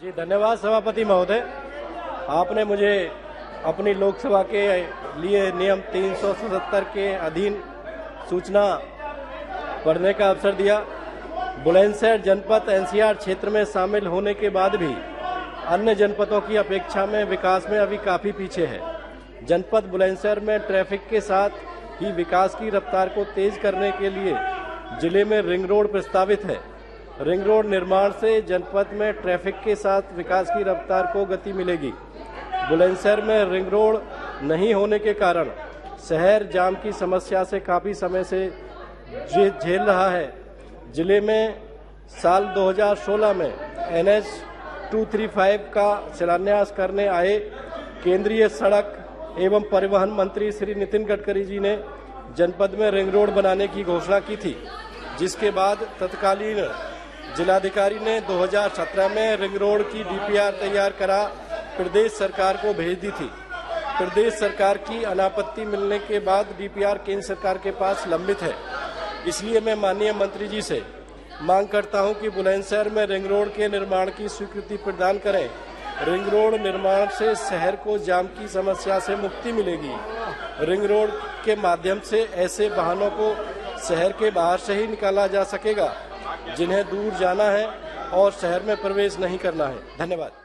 जी, धन्यवाद सभापति महोदय। आपने मुझे अपनी लोकसभा के लिए नियम तीन के अधीन सूचना पढ़ने का अवसर दिया। बुलंदशहर जनपद एनसीआर क्षेत्र में शामिल होने के बाद भी अन्य जनपदों की अपेक्षा में विकास में अभी काफ़ी पीछे है। जनपद बुलंदशहर में ट्रैफ़िक के साथ ही विकास की रफ्तार को तेज करने के लिए ज़िले में रिंग रोड प्रस्तावित है। रिंग रोड निर्माण से जनपद में ट्रैफ़िक के साथ विकास की रफ्तार को गति मिलेगी। बुलंदशहर में रिंग रोड नहीं होने के कारण शहर जाम की समस्या से काफ़ी समय से झेल रहा है। ज़िले में साल 2016 में एनएच 235 का शिलान्यास करने आए केंद्रीय सड़क एवं परिवहन मंत्री श्री नितिन गडकरी जी ने जनपद में रिंग रोड बनाने की घोषणा की थी, जिसके बाद तत्कालीन जिलाधिकारी ने 2017 में रिंग रोड की डीपीआर तैयार करा, प्रदेश सरकार को भेज दी थी। प्रदेश सरकार की अनापत्ति मिलने के बाद डीपीआर केंद्र सरकार के पास लंबित है। इसलिए मैं माननीय मंत्री जी से मांग करता हूँ कि बुलंदशहर में रिंग रोड के निर्माण की स्वीकृति प्रदान करें। रिंग रोड निर्माण से शहर को जाम की समस्या से मुक्ति मिलेगी। रिंग रोड के माध्यम से ऐसे वाहनों को शहर के बाहर से ही निकाला जा सकेगा। जिन्हें दूर जाना है और शहर में प्रवेश नहीं करना है। धन्यवाद।